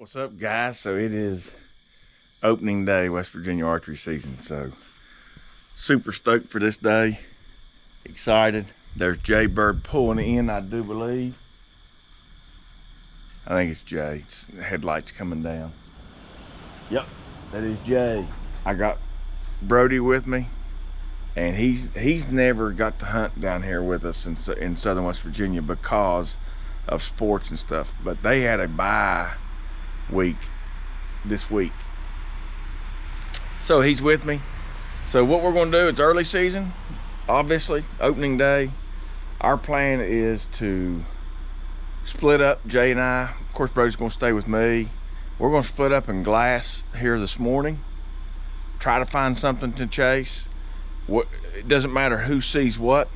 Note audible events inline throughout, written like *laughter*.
What's up, guys? So it is opening day, West Virginia archery season. So super stoked for this day. Excited. There's Jay Bird pulling in, I do believe. I think it's Jay. It's headlights coming down. Yep, that is Jay. I got Brody with me, and he's he's never got to hunt down here with us in, in southern West Virginia because of sports and stuff. But they had a bye week this week. So he's with me. So what we're going to do, it's early season, obviously, opening day. Our plan is to split up, Jay and I. Of course, Brody's going to stay with me. We're going to split up in glass here this morning. Try to find something to chase. What It doesn't matter who sees what.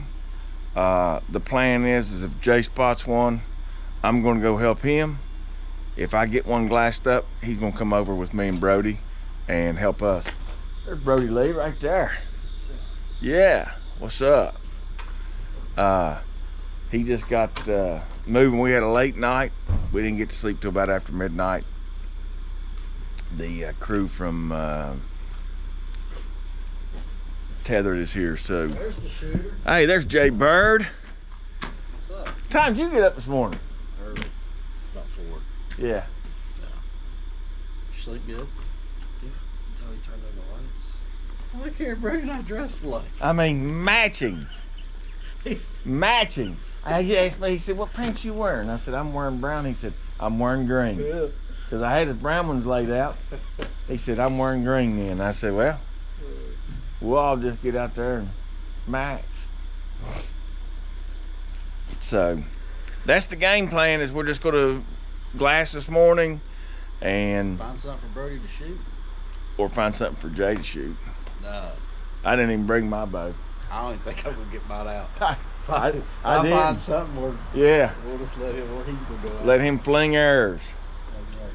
Uh, the plan is, is if Jay spots one, I'm going to go help him. If I get one glassed up, he's going to come over with me and Brody and help us. There's Brody Lee right there. Yeah, what's up? Uh, he just got uh, moving. We had a late night. We didn't get to sleep till about after midnight. The uh, crew from uh, Tethrd is here, so. There's the shooter. Hey, there's Jay Bird. What's up? Time did you get up this morning? Early. Yeah. You sleep good? Yeah. Until he turned on the lights. Look here, Brady and I dressed alike. I mean, matching. matching. I, he asked me, he said, what pants you wearing? I said, I'm wearing brown. He said, I'm wearing green. Yeah. Because I had his brown ones laid out. He said, I'm wearing green then. I said, well, we'll all just get out there and match. So that's the game plan is we're just going to glass this morning and Find something for Brody to shoot? or find something for Jay to shoot. No. I didn't even bring my bow. I don't even think I'm to get mine out. *laughs* I, I, I I didn't. find something where Yeah, we'll just let him where he's going to go out. let him fling arrows. Right.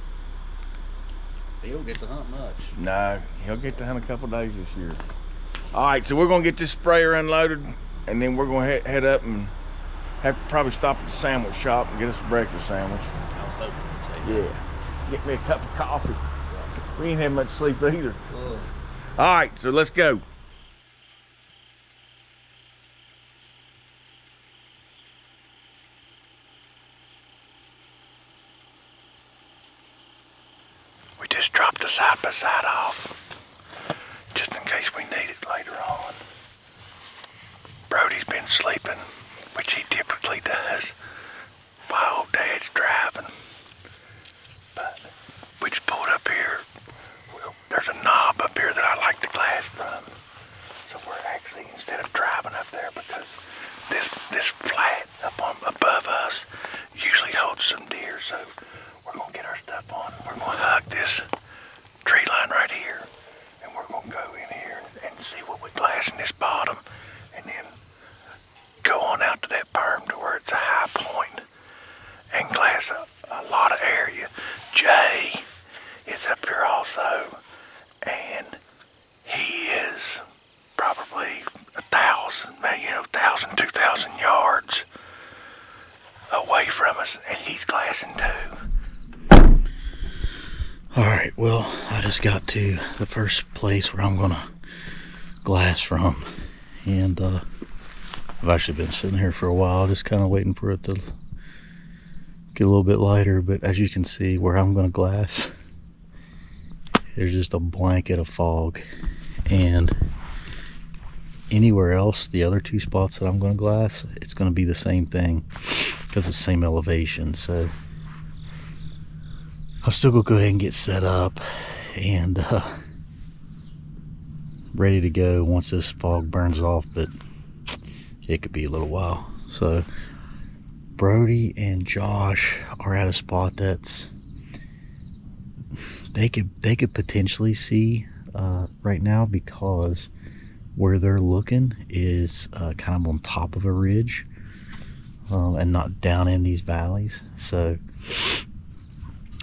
He don't get to hunt much. No, he'll get to hunt a couple days this year. All right, so we're gonna get this sprayer unloaded, and then we're gonna head, head up and have to probably stop at the sandwich shop and get us a breakfast sandwich. I was hoping you'd say Yeah, get me a cup of coffee. We ain't had much sleep either. Ugh. All right, so let's go. We just dropped the side by side off, just in case we need it later on. Brody's been sleeping, which he typically does, while Dad's driving. But we just pulled up here well, there's a knob up here that I like to glass from. So we're actually instead of driving up there because this this flat up on above us usually holds some deer. So we're gonna get our stuff on. We're gonna hug this tree line right here, and we're gonna go in here and, and see what we glass in this bottom, and then go on out to that berm to where it's a high point and glass a, a lot of area. Jay is up here also, and he is probably a thousand, maybe, you know, thousand, two thousand yards away from us, and he's glassing too. All right, well, I just got to the first place where I'm gonna glass from, and uh, I've actually been sitting here for a while, just kind of waiting for it to get a little bit lighter. But as you can see, where I'm gonna glass, there's just a blanket of fog, and anywhere else, the other two spots that I'm gonna glass, it's gonna be the same thing because it's the same elevation. So. I'm still gonna go ahead and get set up and uh, ready to go once this fog burns off, but it could be a little while. So Brody and Josh are at a spot that's they could they could potentially see uh, right now because where they're looking is uh, kind of on top of a ridge um, and not down in these valleys. So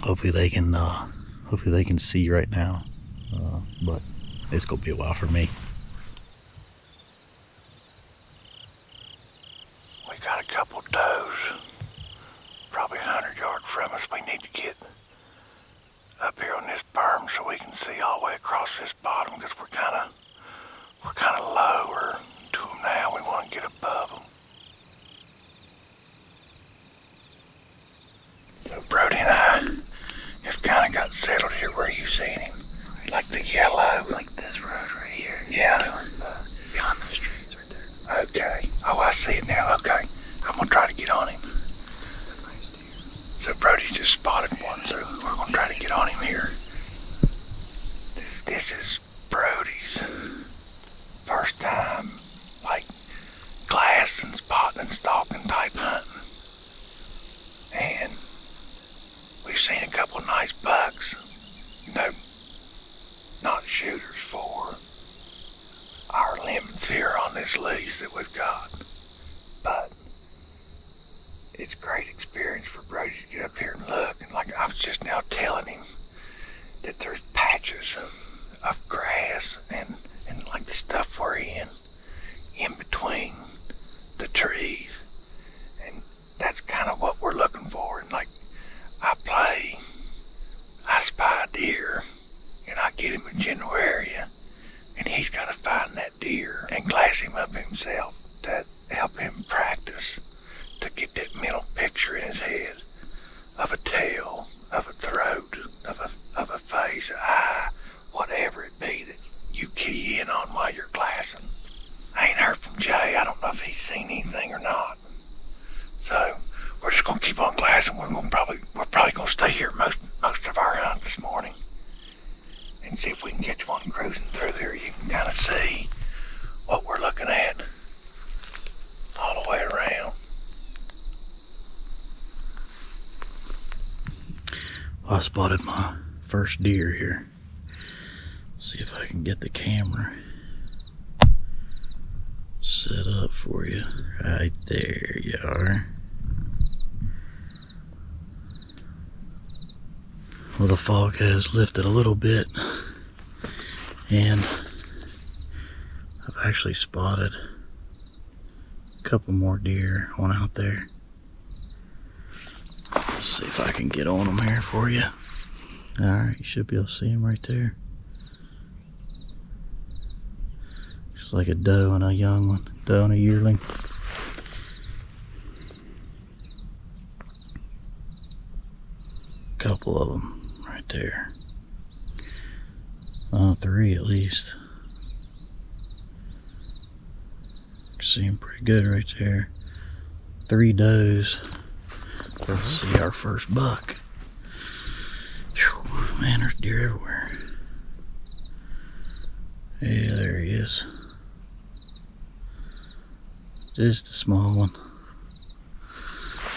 hopefully they can uh, hopefully they can see right now uh, but it's gonna be a while for me We got a couple does, probably a hundred yards from us. We need to get bottom so we can see all the way across this bottom because we're kind of we're kind of lower to them now. We want to get above them. So Brody and I have kind of got settled here. Where you seen him? Like the yellow. Like this road right here. Yeah. Beyond those trees right there. I now. Okay. I'm gonna try to get on him. Nice deer. So Brody's just spotted one, so we're gonna try to get on him here. This is Brody's first time, like glass and spotting and stalking type hunting. And we've seen a couple nice bucks. You know, not shooters for our limits here on this lease that we've got. But it's a great experience for Brody to get up here and look. And like I was just now telling him that there's patches of grass and, and like the stuff we're in, in between the trees. And that's kind of what we're looking for. And like I play, I spy a deer and I get him a general area and he's got to find that deer and glass him up himself to help him practice to get that mental picture in his head of a tail, of a throat, of a, of a face, an eye, whatever it be that you key in on while you're glassing. I ain't heard from Jay. I don't know if he's seen anything or not. So we're just gonna keep on glassing. We're gonna probably we're probably gonna stay here most most of our hunt this morning and see if we can catch one cruising through here. You can kind of see what we're looking at all the way around. I spotted my first deer here. See if I can get the camera set up for you. Right there you are. Well, the fog has lifted a little bit, and I've actually spotted a couple more deer on out there. See if I can get on them here for you. Alright, you should be able to see them right there. Just like a doe and a young one. Doe and a yearling. Couple of them right there. Uh, three at least. See them pretty good right there. Three does. Let's see our first buck. Phew, man, there's deer everywhere. Yeah, there he is. Just a small one.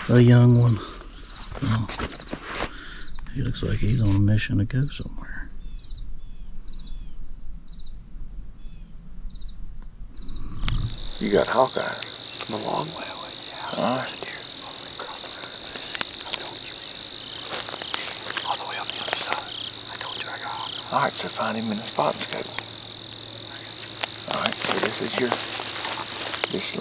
A young one. Well, he looks like he's on a mission to go somewhere. You got Hawkeye. I'm a long way away. Yeah. All right. There's a deer all the way across the road. I told you. All the way on the other side. I told you I got hawk. All right, so find him in the spot scope. All right, so this is your this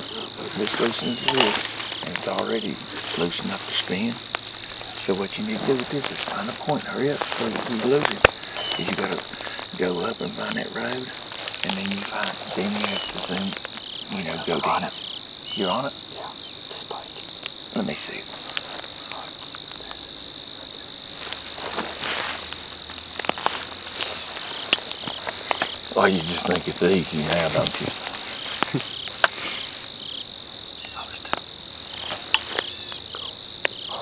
this loosens this, and it's already loose up the spin. So what you need to do with this is find a point. Hurry up before you lose it. Is you gotta go up and find that road, and then you find then you have to zoom, you know, go down. You're on it. Yeah. This bike. Let me see. Oh, it's, Oh, you just think it's easy now, don't you? I was too.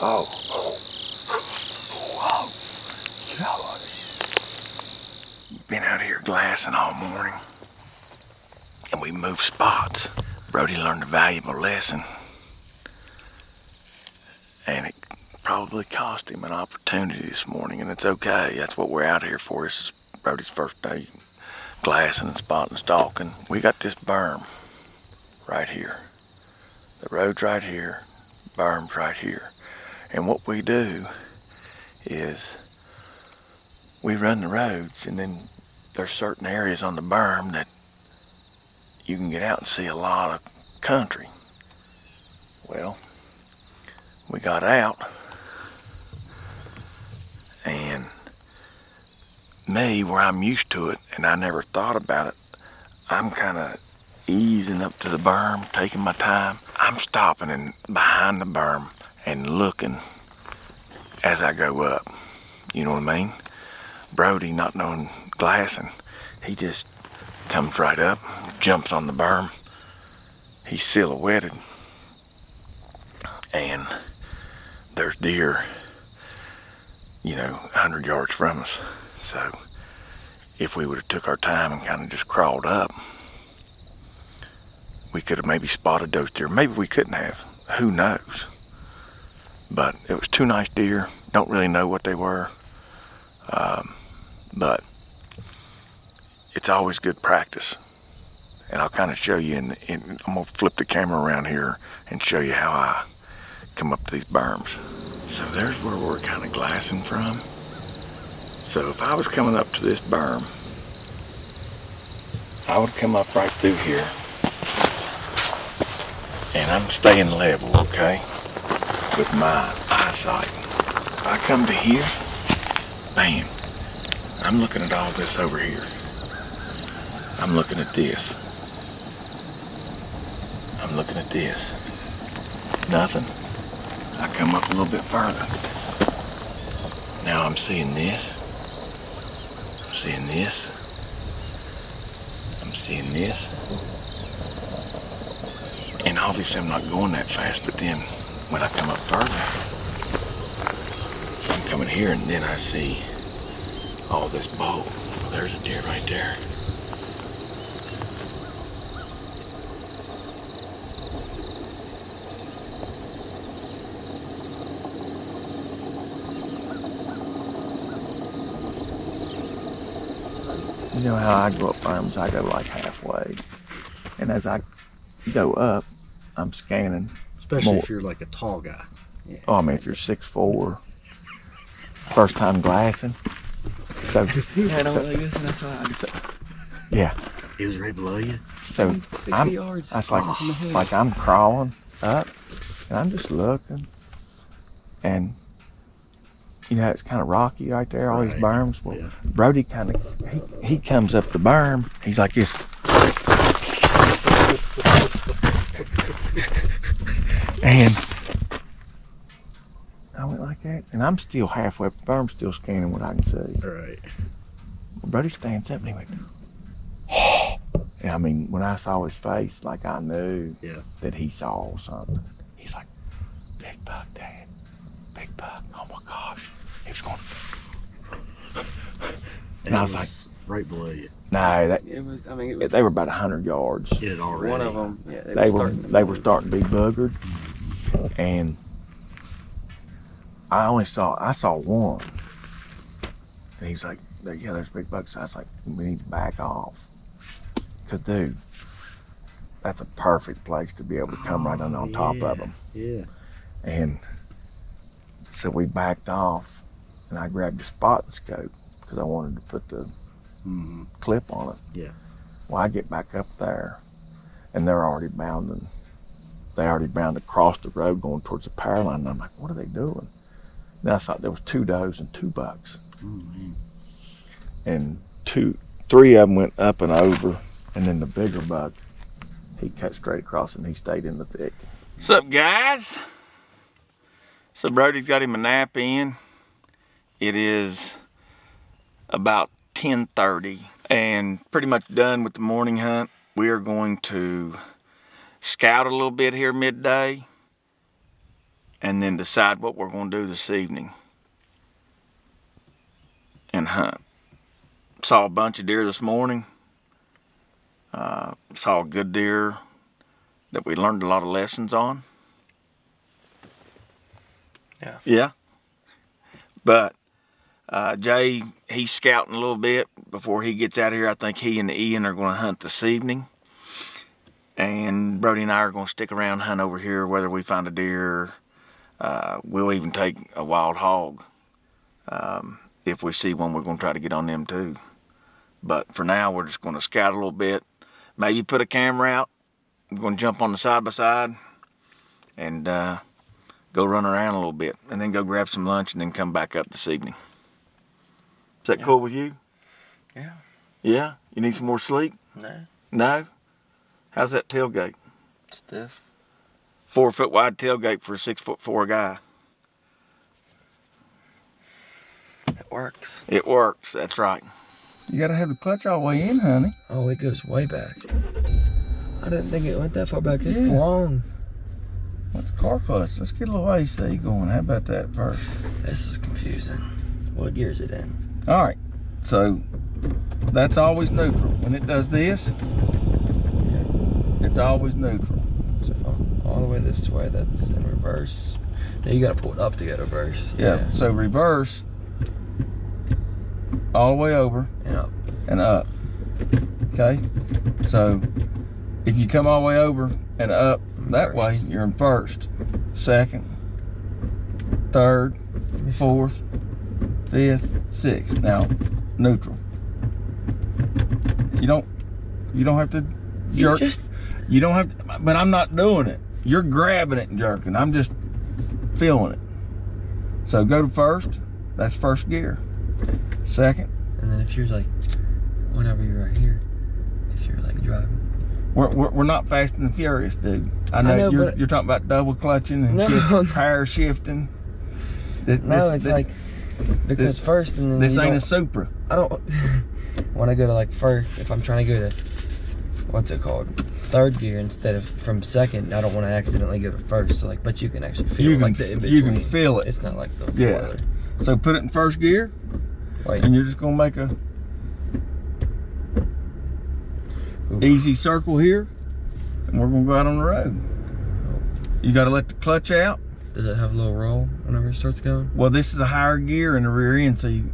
Oh. Wow. Yeah. been out here glassing all morning and we moved spots. Brody learned a valuable lesson and it probably cost him an opportunity this morning and it's okay. That's what we're out here for. This is Brody's first day glassing and spotting and stalking. We got this berm right here. The road's right here, berm's right here. And what we do is we run the roads and then there's certain areas on the berm that you can get out and see a lot of country. Well, we got out and me, where I'm used to it and I never thought about it, I'm kind of easing up to the berm, taking my time. I'm stopping and behind the berm and looking as I go up. You know what I mean? Brody, not knowing glassing, he just comes right up, jumps on the berm. He's silhouetted. And there's deer, you know, 100 yards from us. So if we would have took our time and kind of just crawled up, we could have maybe spotted those deer. Maybe we couldn't have. Who knows? But it was two nice deer. Don't really know what they were. Um, but it's always good practice. And I'll kind of show you, and I'm going to flip the camera around here and show you how I come up to these berms. So there's where we're kind of glassing from. So if I was coming up to this berm, I would come up right through here. And I'm staying level, okay, with my eyesight. I come to here, bam, I'm looking at all this over here. I'm looking at this. I'm looking at this. Nothing. I come up a little bit further. Now I'm seeing this. Seeing this. I'm seeing this. And obviously I'm not going that fast, but then when I come up further, I'm coming here and then I see all this bow. There's a deer right there. Know how I go up farms, I go like halfway. And as I go up, I'm scanning. Especially More. if you're like a tall guy. Oh, I mean, if you're six four, first time glassing. So, *laughs* Yeah, so- like this, and that's why I yeah. It was right below you. So 60 I'm, yards. That's like from the hood. like I'm crawling up, and I'm just looking, and you know it's kind of rocky right there, all these berms. Well, Yeah. Brody kind of he, he comes up the berm. He's like this, and I went like that, and I'm still halfway up the berm, still scanning what I can see. All right. Well, Brody stands up and he went, *gasps* and I mean, when I saw his face, like I knew Yeah. that he saw something. He's like, big buck, Dad, big buck. Oh my gosh. He was going, And I it was like- right below you. no, that, It was. I mean, it was they were about 100 yards. It had already. one of them. Yeah, they, They were were, starting. to they were starting to be buggered, And I only saw, I saw one. And he's like, yeah, there's big bucks. I was like, we need to back off. Cause dude, that's a perfect place to be able to come right on, on top of them. Yeah. And so we backed off and I grabbed the spotting scope because I wanted to put the hmm clip on it. Yeah. Well, I get back up there and they're already bounding. They already bound across the road going towards the power line. And I'm like, what are they doing? Then I thought there was two does and two bucks. Oh, man. And two, three of them went up and over. And then the bigger buck, he cut straight across and he stayed in the thick. What's up, guys? So Brody's got him a nap in. It is about 10:30 and pretty much done with the morning hunt. We are going to scout a little bit here midday and then decide what we're going to do this evening and hunt. Saw a bunch of deer this morning. Uh, saw a good deer that we learned a lot of lessons on. Yeah. Yeah. But uh, Jay, he's scouting a little bit before he gets out here. I think he and Ian are going to hunt this evening. And Brody and I are going to stick around, hunt over here, whether we find a deer. Uh, we'll even take a wild hog. Um, if we see one, we're going to try to get on them too. But for now, we're just going to scout a little bit. Maybe put a camera out. We're going to jump on the side by side and uh, go run around a little bit and then go grab some lunch and then come back up this evening. Is that cool with you? Yeah. Yeah? You need some more sleep? No. No? How's that tailgate? Stiff. Four foot wide tailgate for a six foot four guy. It works. It works, that's right. You gotta have the clutch all the way in, honey. Oh, it goes way back. I didn't think it went that far back. It's Yeah. long. What's car clutch? Let's get a little AC going. How about that first? This is confusing. What gear is it in? All right, so that's always neutral. When it does this, it's always neutral. So if I'm all the way this way, that's in reverse. Now you gotta pull it up to get reverse. Yeah. So reverse, all the way over And up. and up. Okay. So if you come all the way over and up that way, you're in first, second, third, fourth, fifth, sixth. Now, neutral. You don't. You don't have to You jerk. just You don't have, to, but I'm not doing it. You're grabbing it and jerking. I'm just feeling it. So go to first. That's first gear. Second. and then if you're like whenever you're right here, if you're like driving. We're, we're, we're not fast and furious, dude. I know, know, you're, but- you're talking about double clutching and *laughs* No, shift, no. power shifting. This, No, this- it's this- like because first and then this ain't a Supra. I don't *laughs* want to go to like first if I'm trying to go to what's it called third gear instead of from second. I don't want to accidentally go to first. So like, but you can actually feel You it, can, like the you can feel it. It's not like the Yeah. So put it in first gear, Wait, and you're just gonna make a Ooh. easy circle here, and we're gonna go out on the road. You gotta let the clutch out. Does it have a little roll whenever it starts going? Well, this is a higher gear in the rear end, so you,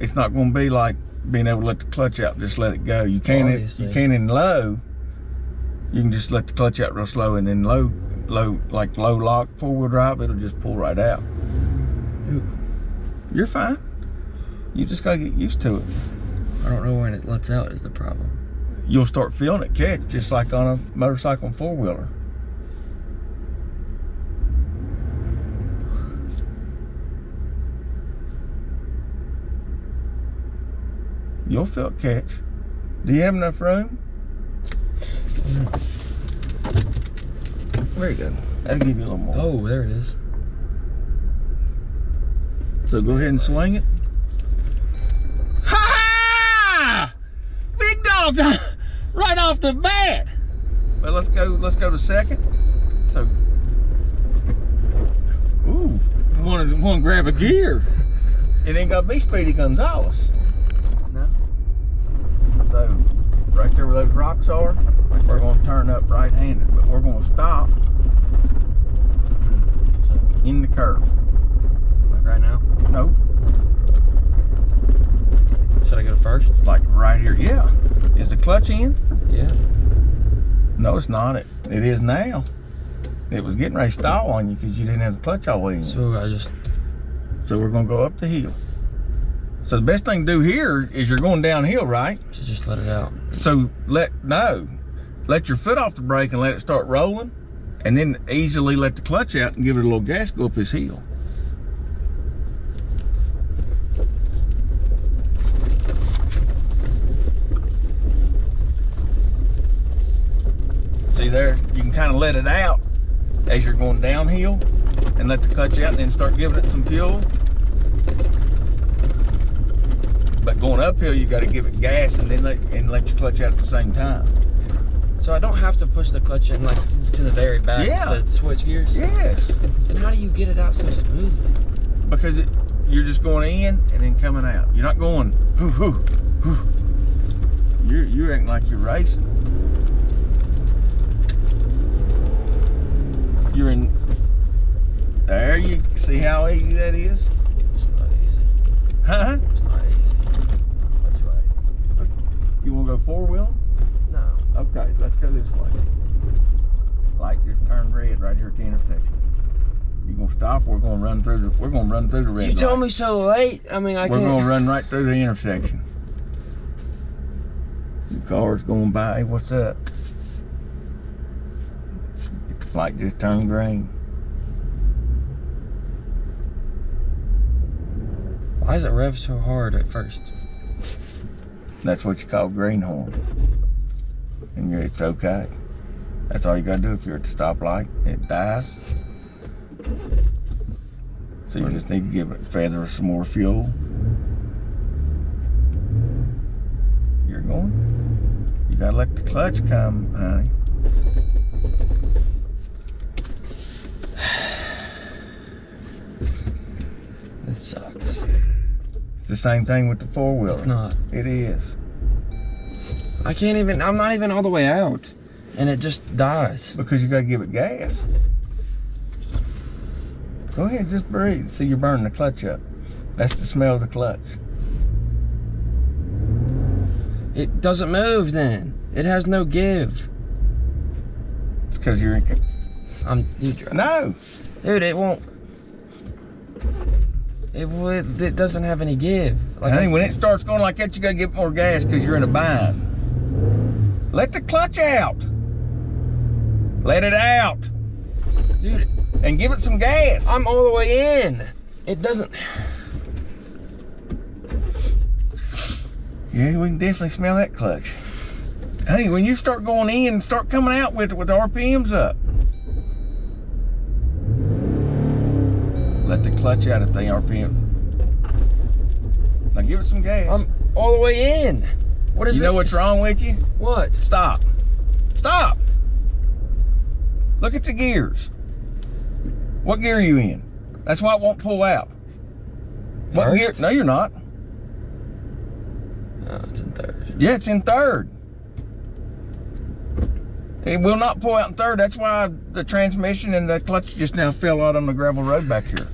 it's not gonna be like being able to let the clutch out just let it go. You can not you can in low. You can just let the clutch out real slow, and then low, low like low lock four wheel drive, it'll just pull right out. Ooh. You're fine. You just gotta get used to it. I don't know when it lets out is the problem. You'll start feeling it catch, just like on a motorcycle and four wheeler. You'll feel it catch. Do you have enough room? Very good. That'll give you a little more. Oh, there it is. So go ahead and swing it. Ha ha! Big dogs right off the bat. But let's go. Let's go to second. So, ooh, want to want to grab a gear. It ain't got to be Speedy Gonzales. No. So, right there where those rocks are, we're going to turn up right-handed, but we're going to stop in the curve. Like right now. Nope, Should I go to first? like right here. Yeah. Is the clutch in? Yeah. No, it's not. It it is now. It was getting ready to stall on you because you didn't have the clutch all the way in. So, So I just So we're gonna go up the hill. So the best thing to do here is you're going downhill, right? to just let it out. So let no, let your foot off the brake and let it start rolling, and then easily let the clutch out and give it a little gas. Go up this hill. See there, you can kind of let it out as you're going downhill and let the clutch out and then start giving it some fuel. But going uphill, you got to give it gas and then let, and let your clutch out at the same time. So I don't have to push the clutch in like to the very back Yeah. to switch gears. Yes, And how do you get it out so smoothly? because it, you're just going in and then coming out. You're not going, hoo, hoo, hoo. You're, you're acting like you're racing. You're in, there you see how easy that is? It's not easy. Huh? It's not easy. You want to go four wheel? No. Okay, let's go this way. Light just turned red right here at the intersection. You gonna stop? We're gonna run through the. We're gonna run through the red. You told light. me so late. I mean, I We're can't. We're gonna run right through the intersection. Some cars going by. Hey, what's up? Light just turned green. Why is it rev so hard at first? That's what you call greenhorn. And it's okay. That's all you gotta do if you're at the stoplight. It dies. So you just need to give it feather some more fuel. You're going. You gotta let the clutch come, honey. *sighs* It sucks. The same thing with the four wheeler. It's not. It is. I can't even. I'm not even all the way out, and it just dies. Because you gotta give it gas. Go ahead, just breathe. See, you're burning the clutch up. That's the smell of the clutch. It doesn't move. Then it has no give. It's because you're in. I'm. You drive. No, Dude, it won't. It would. It doesn't have any give. Like honey, I- when it starts going like that, you gotta get more gas because you're in a bind. Let the clutch out. Let it out dude, and give it some gas. I'm all the way in. It doesn't. Yeah, we can definitely smell that clutch. Honey, when you start going in, start coming out with it with the RPMs up. Let the clutch out at the RPM. Now give it some gas. I'm all the way in. What is you know this? what's wrong with you? What? Stop. Stop. Look at the gears. What gear are you in? That's why it won't pull out. What First? gear? No, you're not. Oh, it's in third. Yeah, it's in third. It will not pull out in third. That's why the transmission and the clutch just now fell out on the gravel road back here.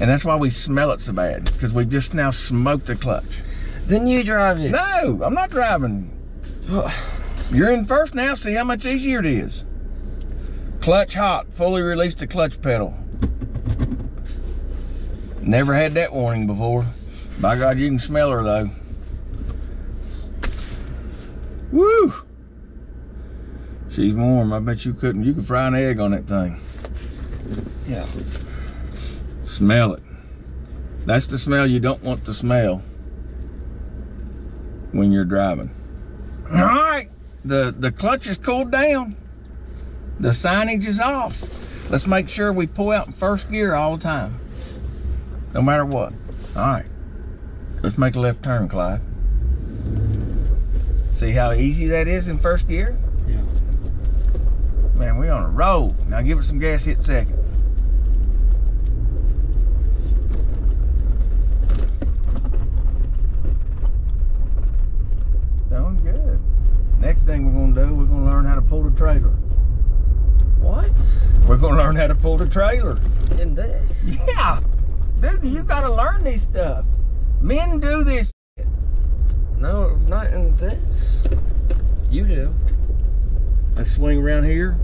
And that's why we smell it so bad, because we just now smoked the clutch. Then you drive it. No, I'm not driving. *sighs* You're in first now. See how much easier it is. Clutch hot. Fully release the clutch pedal. Never had that warning before. By God, you can smell her though. Woo! She's warm. I bet you couldn't. You could fry an egg on that thing. Yeah. Smell it. That's the smell you don't want to smell when you're driving. All right, the the clutch is cooled down. The signage is off. Let's make sure we pull out in first gear all the time, no matter what. All right, let's make a left turn, Clyde. See how easy that is in first gear? Yeah. Man, we're on a roll. Now give it some gas, hit second. Doing good. Next thing we're gonna do, we're gonna learn how to pull the trailer. What? We're gonna learn how to pull the trailer. In this? Yeah. Dude, you gotta learn this stuff. Men do this. No, not in this. You do. Let's swing around here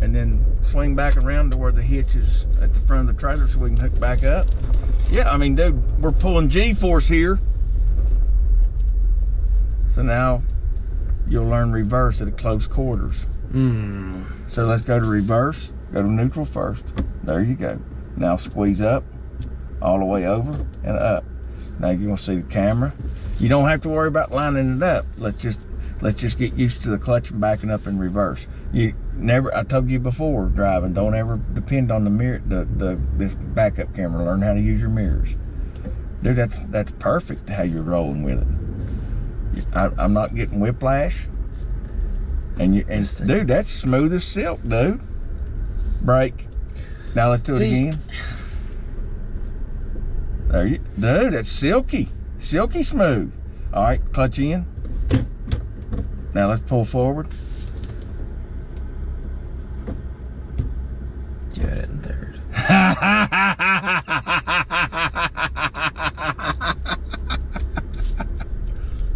and then swing back around to where the hitch is at the front of the trailer so we can hook back up. Yeah, I mean, dude, we're pulling G-force here. So now you'll learn reverse at close quarters. Hmm. So let's go to reverse, go to neutral first. There you go. Now squeeze up, all the way over and up. Now you're gonna see the camera. You don't have to worry about lining it up. Let's just let's just get used to the clutch and backing up in reverse. You never I told you before driving, don't ever depend on the mirror the, the this backup camera. Learn how to use your mirrors. Dude, that's that's perfect how you're rolling with it. I, I'm not getting whiplash. And you and dude, that's smooth as silk, dude. Brake. Now let's do it again. There you dude, that's silky. Silky smooth. Alright, clutch in. Now let's pull forward. You had it in third. *laughs*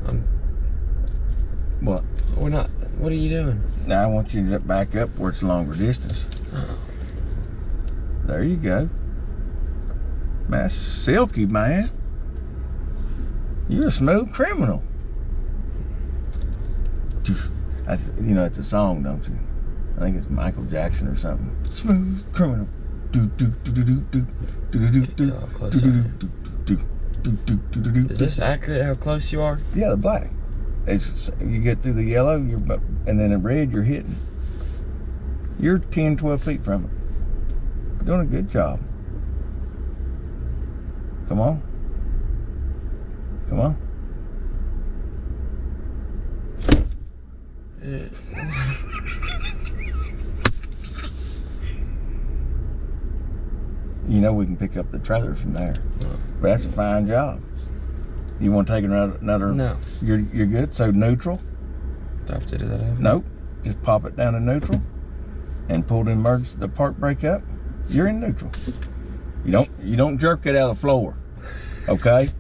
I'm. what? We're not. What are you doing? Now I want you to back up where it's longer distance. Oh. There you go. Man, that's silky, man. You're a smooth criminal. That's, you know, it's a song, don't you? I think it's Michael Jackson or something. Smooth criminal. Do do do do do do do do do Get, do uh, closer. do do do do do, do, do, do, do. Is this accurate? How close you are? Yeah, the black. It's you get through the yellow, you're and then in red, you're hitting. You're 10, 12 feet from it. Doing a good job. Come on. Come on. *laughs* You know we can pick up the trailer from there. But that's a fine job. You want to take another? another No. You're you're good. So neutral. Do I have to do that? Evan? Nope. Just pop it down to neutral and pull the emergency the park brake up. You're in neutral. You don't you don't jerk it out of the floor. Okay?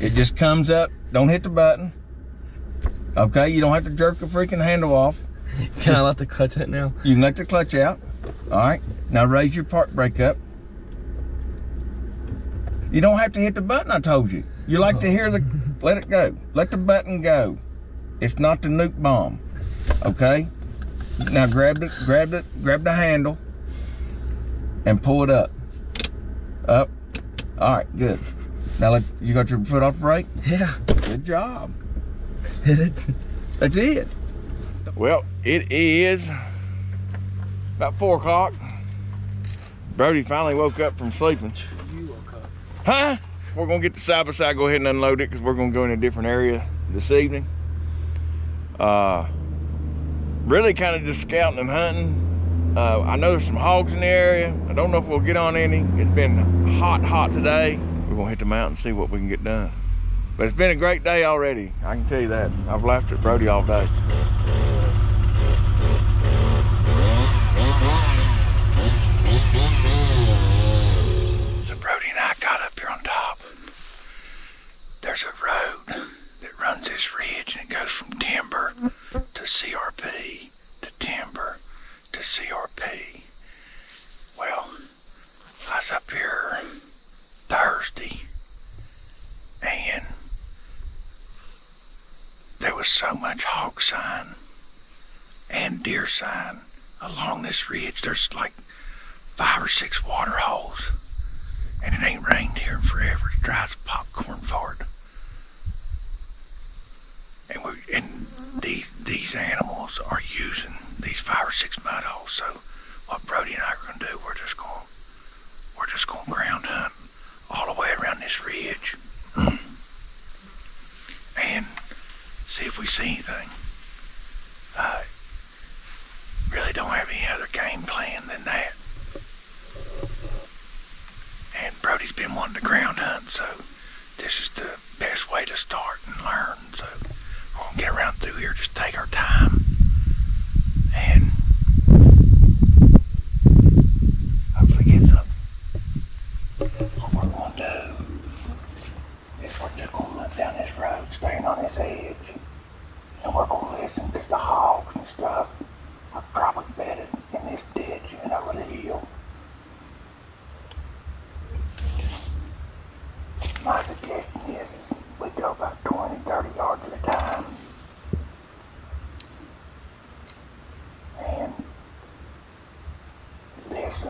It just comes up. Don't hit the button. Okay? You don't have to jerk the freaking handle off. *laughs* Can I let the clutch out now? You can let the clutch out. Alright. Now raise your park brake up. You don't have to hit the button I told you. You like to hear the *laughs* let it go. Let the button go. It's not the nuke bomb. Okay? Now grab the grab the grab the handle and pull it up. Up. Alright, good. Now let you got your foot off the brake? Yeah. Good job. Hit it. That's it. Well, it is about four o'clock. Brody finally woke up from sleeping. You woke up. Huh? We're gonna get the side by side, go ahead and unload it because we're gonna go in a different area this evening. Uh, really kind of just scouting and hunting. Uh, I know there's some hogs in the area. I don't know if we'll get on any. It's been hot, hot today. We're gonna hit the mountain and see what we can get done. But it's been a great day already. I can tell you that. I've laughed at Brody all day. So Brody and I got up here on top. There's a road that runs this ridge and it goes from timber to CRP to timber to CRP. Well, I was up here Thursday and there was so much hog sign and deer sign along this ridge. There's like five or six water holes and it ain't rained here in forever. It dry as popcorn fart. And we and these these animals are using these five or six mud holes. So what Brody and I are gonna do, we're just gonna we're just gonna ground hunt all the way around this ridge and see if we see anything. Uh, really don't have any other game plan than that. And Brody's been wanting to ground hunt, so this is the best way to start and learn. So we're gonna get around through here, just take our time, and hopefully get some. What we're gonna do is we're just gonna hunt down this road, staying on this edge, and we're gonna listen because the hogs and stuff are probably bedded in this ditch and over the hill. My suggestion is, is we go about 20, 30 yards at a time. And Make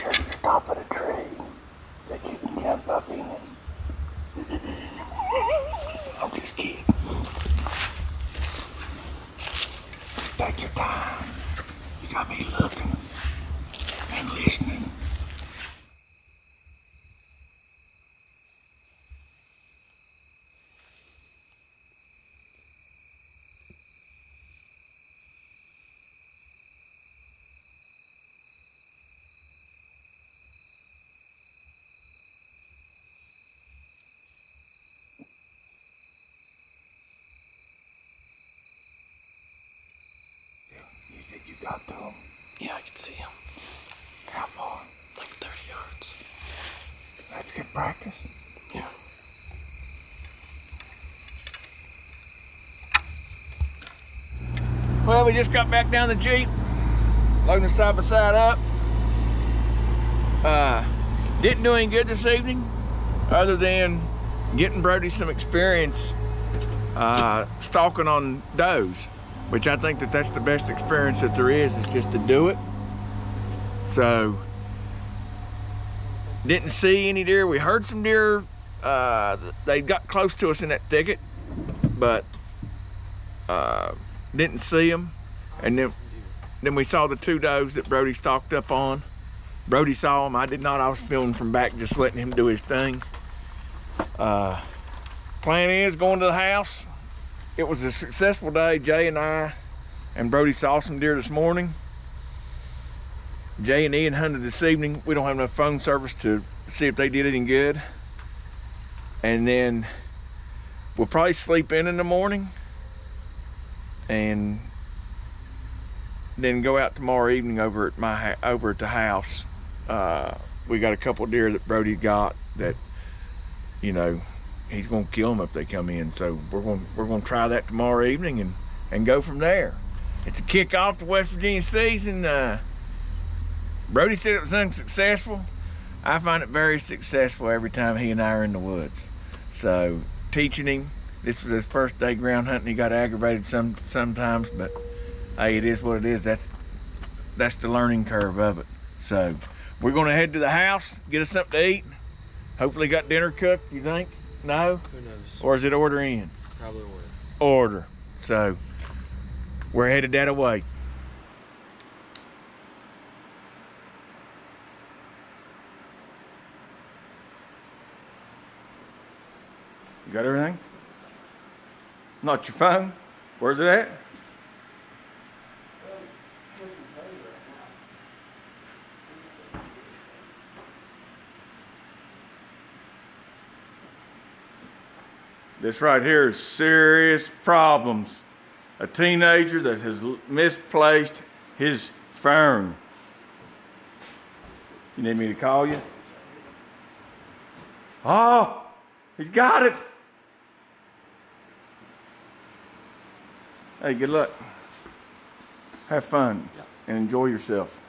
sure you stop at a tree that you can jump up in. I'm just kidding. Just take your time. You got me looking and listening. You got to him. Yeah, I can see him. How far? Like 30 yards. Let's get practice. Yeah. Well, we just got back down the Jeep, loading the side by side up. Uh, didn't do any good this evening, other than getting Brody some experience uh, stalking on does, which I think that that's the best experience that there is, is just to do it. So, Didn't see any deer. We heard some deer. Uh, they got close to us in that thicket, but uh, didn't see them. And then, then we saw the two does that Brody stalked up on. Brody saw them. I did not. I was filming from back, just letting him do his thing. Uh, plan is going to the house. It was a successful day. Jay and I and Brody saw some deer this morning. Jay and Ian hunted this evening. We don't have enough phone service to see if they did anything good. And then we'll probably sleep in in the morning and then go out tomorrow evening over at my over at the house. Uh, we got a couple deer that Brody got that, you know, he's gonna kill them if they come in. So we're gonna we're gonna try that tomorrow evening and and go from there. It's a kick off the West Virginia season. Uh, Brody said it was unsuccessful. I find it very successful every time he and I are in the woods. So teaching him, this was his first day ground hunting. He got aggravated some sometimes, but hey, it is what it is. That's that's the learning curve of it. So we're gonna head to the house, get us something to eat. Hopefully got dinner cooked, you think? No? Who knows? Or is it order in? Probably order. Order. So we're headed that way. You got everything? Not your phone? Where's it at? This right here is serious problems. A teenager that has misplaced his phone. You need me to call you? Oh, he's got it. Hey, good luck. Have fun and enjoy yourself.